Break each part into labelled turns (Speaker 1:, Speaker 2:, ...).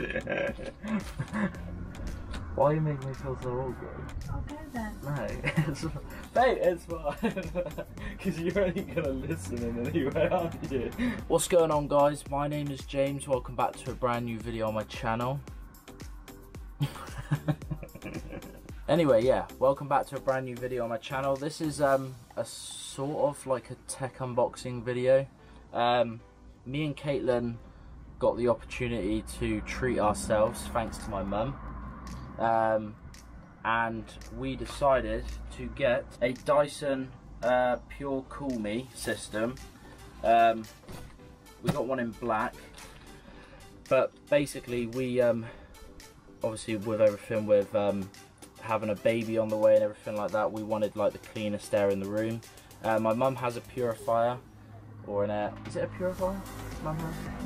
Speaker 1: Why you make me feel so awkward?
Speaker 2: I'll go then.
Speaker 1: No, it's mate, it's fine. Because you're only gonna listen in anyway, aren't you? What's going on, guys? My name is James. Welcome back to a brand new video on my channel. anyway, yeah, welcome back to a brand new video on my channel. This is um a sort of like a tech unboxing video. Um, me and Caitlin got the opportunity to treat ourselves thanks to my mum. Um, and we decided to get a Dyson uh, Pure Cool Me system. Um, we got one in black, but basically we um, obviously with everything with um, having a baby on the way and everything like that, we wanted like the cleanest air in the room. Uh, my mum has a purifier or an air. Is it a purifier?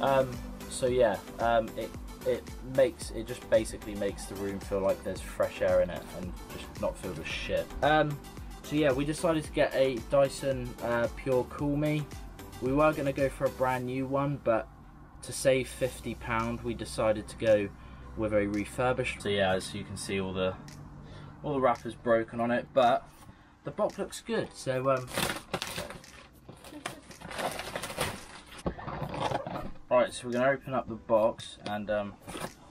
Speaker 1: Um, so yeah, um, it it makes it just basically makes the room feel like there's fresh air in it and just not filled with shit. Um, so yeah, we decided to get a Dyson uh, Pure Cool Me. We were going to go for a brand new one, but to save £50, we decided to go with a refurbished. So yeah, as you can see, all the all the wrappers broken on it, but the box looks good. So um, Right, so we're going to open up the box and um,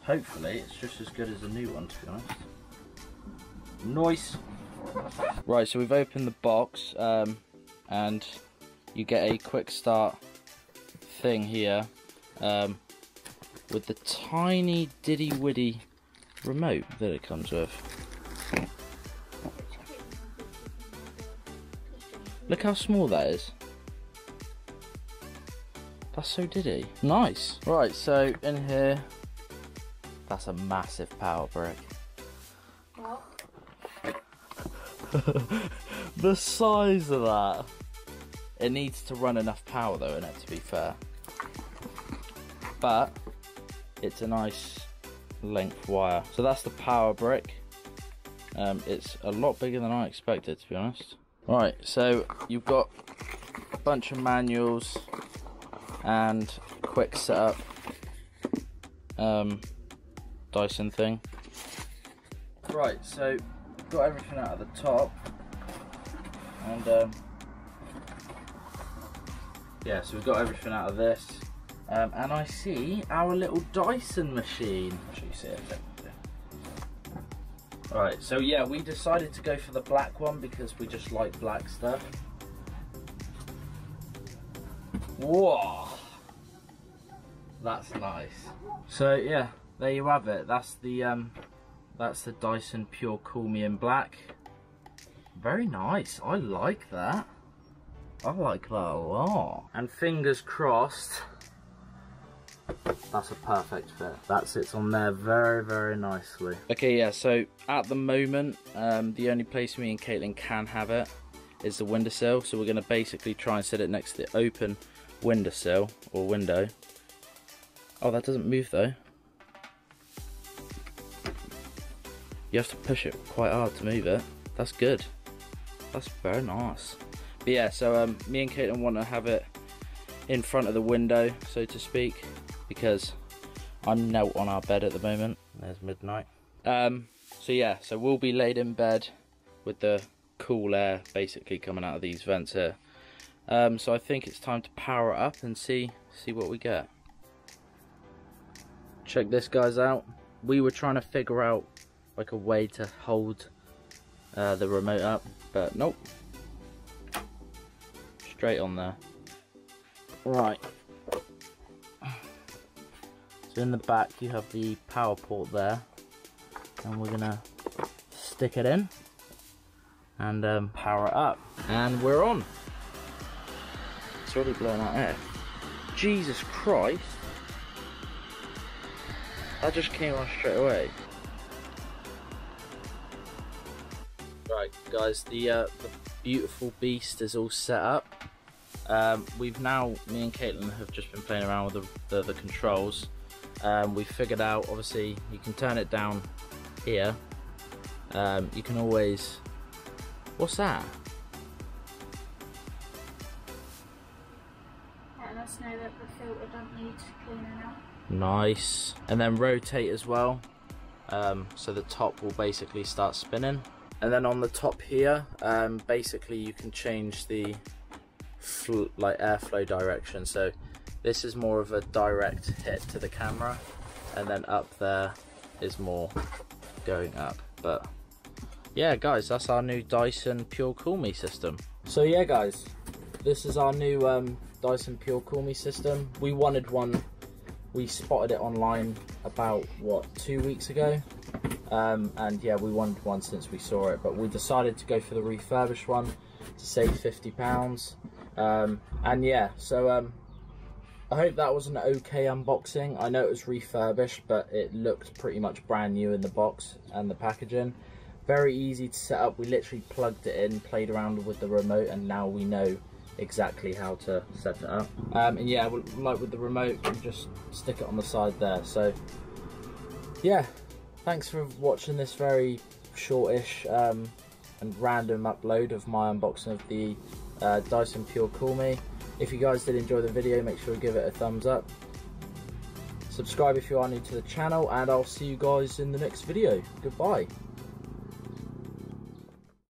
Speaker 1: hopefully it's just as good as a new one to be honest. Nice! Right, so we've opened the box um, and you get a quick start thing here um, with the tiny diddy widdy remote that it comes with. Look how small that is. That's so diddy. Nice. Right, so in here, that's a massive power brick.
Speaker 2: What?
Speaker 1: the size of that. It needs to run enough power though in it to be fair. But it's a nice length wire. So that's the power brick. Um, it's a lot bigger than I expected to be honest. Right, so you've got a bunch of manuals and quick setup um, Dyson thing. Right, so got everything out of the top, and um, yeah, so we've got everything out of this, um, and I see our little Dyson machine. I'll you see it. Right, so yeah, we decided to go for the black one because we just like black stuff. Whoa! That's nice. So yeah, there you have it. That's the um, that's the Dyson Pure Cool Me in black. Very nice. I like that. I like that a lot. And fingers crossed, that's a perfect fit. That sits on there very, very nicely. Okay, yeah, so at the moment, um, the only place me and Caitlin can have it is the windowsill. So we're gonna basically try and set it next to the open windowsill or window Oh, that doesn't move though. You have to push it quite hard to move it. That's good. That's very nice. But yeah, so um, me and Caitlin want to have it in front of the window, so to speak, because I'm knelt on our bed at the moment. There's midnight. Um, so yeah, so we'll be laid in bed with the cool air basically coming out of these vents here. Um, so I think it's time to power it up and see see what we get check this guys out. We were trying to figure out like a way to hold uh, the remote up but nope. Straight on there. Right. So in the back you have the power port there and we're gonna stick it in and um, power it up. And we're on. It's already blowing out air. Jesus Christ that just came on straight away. Right, guys, the, uh, the beautiful beast is all set up. Um, we've now, me and Caitlin have just been playing around with the, the, the controls. Um, we figured out, obviously, you can turn it down here. Um, you can always, what's that?
Speaker 2: Let us know that the filter doesn't need cleaning out.
Speaker 1: Nice. And then rotate as well. um, so the top will basically start spinning and then on the top here um, basically you can change the like airflow direction so this is more of a direct hit to the camera and then up there is more going up but yeah guys that's our new Dyson Pure Cool Me system so yeah guys this is our new um, Dyson Pure Cool Me system we wanted one we spotted it online about what two weeks ago? Um, and yeah we wanted one since we saw it but we decided to go for the refurbished one to save 50 pounds. Um, and yeah so um, I hope that was an okay unboxing. I know it was refurbished but it looked pretty much brand new in the box and the packaging. Very easy to set up. We literally plugged it in played around with the remote and now we know exactly how to set it up. Um, and yeah, like with the remote, you just stick it on the side there. So yeah, thanks for watching this very shortish um, and random upload of my unboxing of the uh, Dyson Pure Cool Me. If you guys did enjoy the video, make sure to give it a thumbs up. Subscribe if you are new to the channel, and I'll see you guys in the next video. Goodbye.